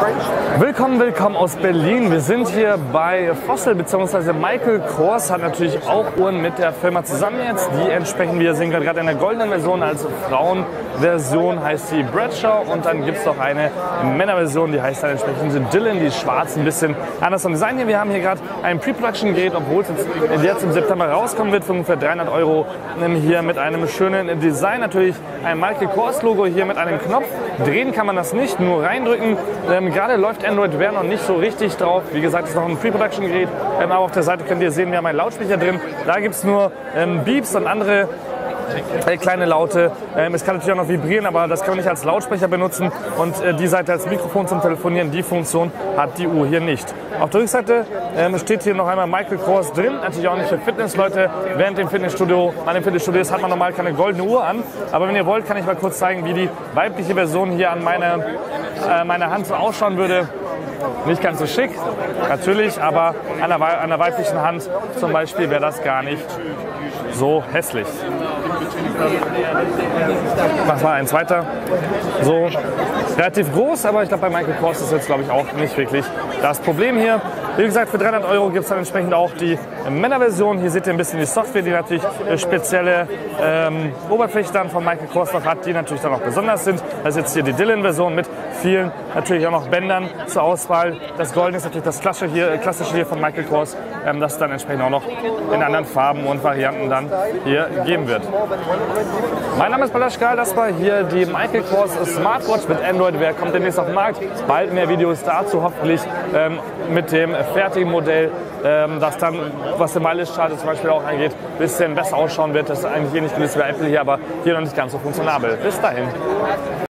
French. Willkommen, willkommen aus Berlin. Wir sind hier bei Fossil bzw. Michael Kors hat natürlich auch Uhren mit der Firma zusammen jetzt. Die entsprechen, wie ihr sehen gerade in der goldenen Version als Frauenversion heißt die Bradshaw und dann gibt es noch eine Männerversion, die heißt dann entsprechend Dylan, die ist schwarz, ein bisschen anders vom Design hier. Wir haben hier gerade ein Pre-Production-Gerät, obwohl es jetzt, jetzt im September rauskommen wird, für ungefähr 300 Euro hier mit einem schönen Design. Natürlich ein Michael Kors Logo hier mit einem Knopf. Drehen kann man das nicht, nur reindrücken. Ähm, gerade läuft Android Wear noch nicht so richtig drauf. Wie gesagt, es ist noch ein Pre-Production-Gerät. Ähm, aber auf der Seite könnt ihr sehen, wir haben einen Lautsprecher drin. Da gibt es nur ähm, Beeps und andere äh, kleine Laute. Ähm, es kann natürlich auch noch vibrieren, aber das kann man nicht als Lautsprecher benutzen. Und äh, die Seite als Mikrofon zum Telefonieren, die Funktion hat die Uhr hier nicht. Auf der Rückseite ähm, steht hier noch einmal Michael Kors drin. Natürlich auch nicht für Fitnessleute. Während dem Fitnessstudio, an dem Fitnessstudio ist, hat man normal keine goldene Uhr an. Aber wenn ihr wollt, kann ich mal kurz zeigen, wie die weibliche Version hier an meiner, äh, meiner Hand so ausschauen würde. Nicht ganz so schick, natürlich, aber an der, weiblichen Hand zum Beispiel wäre das gar nicht so hässlich. Mach mal ein zweiter. So relativ groß, aber ich glaube bei Michael Kors ist jetzt glaube ich auch nicht wirklich das Problem hier. Wie gesagt, für 300 Euro gibt es dann entsprechend auch die Männerversion. Hier seht ihr ein bisschen die Software, die natürlich spezielle ähm, Oberflächen dann von Michael Kors noch hat, die natürlich dann auch besonders sind. Das ist jetzt hier die Dylan-Version mit vielen natürlich auch noch Bändern zur Auswahl. Das Golden ist natürlich das klassische hier, klassische hier von Michael Kors, ähm, das dann entsprechend auch noch in anderen Farben und Varianten dann hier geben wird. Mein Name ist Balaschkal, das war hier die Michael Kors Smartwatch mit Android. Wer kommt demnächst auf den Markt? Bald mehr Videos dazu, hoffentlich ähm, mit dem fertigen Modell, ähm, das dann, was den Mileage-Chart zum Beispiel auch angeht, ein bisschen besser ausschauen wird. Das ist eigentlich ähnlich gelöst wie Apple hier, aber hier noch nicht ganz so funktionabel. Bis dahin.